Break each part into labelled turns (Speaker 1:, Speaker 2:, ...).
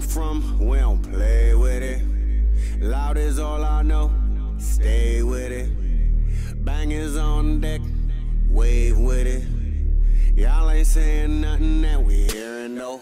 Speaker 1: From, we don't play with it. Loud is all I know, stay with it. Bangers on deck, wave with it. Y'all ain't saying nothing that we hearing though.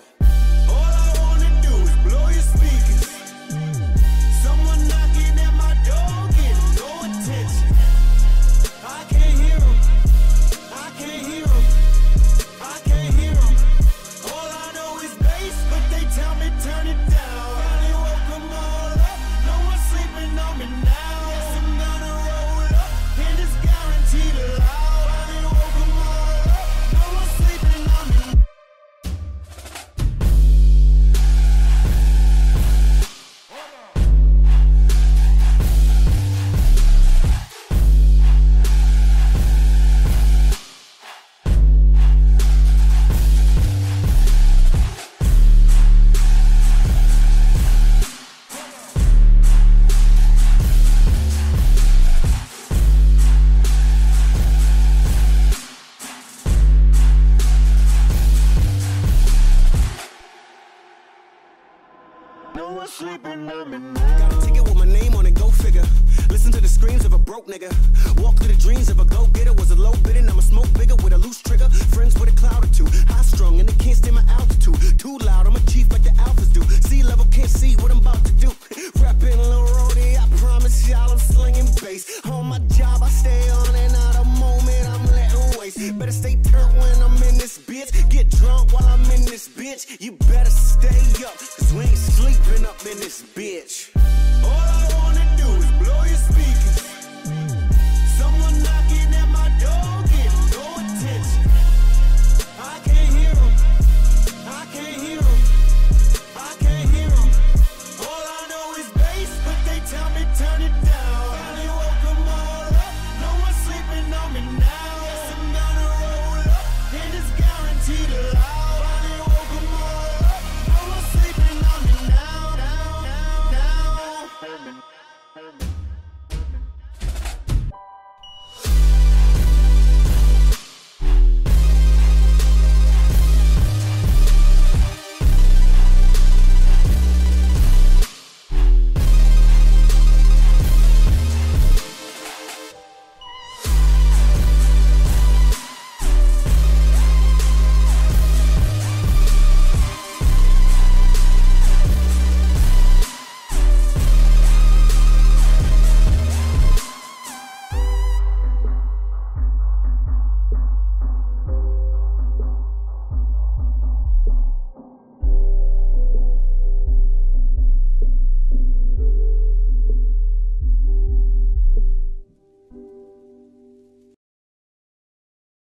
Speaker 1: Screams of a broke nigga. Walk through the dreams of a go getter. Was a low bidding, I'ma smoke bigger with a loose trigger. Friends with a cloud or two. High strung and they can't stand my altitude. Too loud, I'm a chief like the alphas do. Sea level can't see what I'm about to do. Rapping Lil Rody, I promise y'all I'm slinging bass. On my job, I stay on and out a moment I'm letting waste. Better stay turned when I'm in this bitch. Get drunk while I'm in this bitch. You better stay up, cause we ain't sleeping up in this bitch.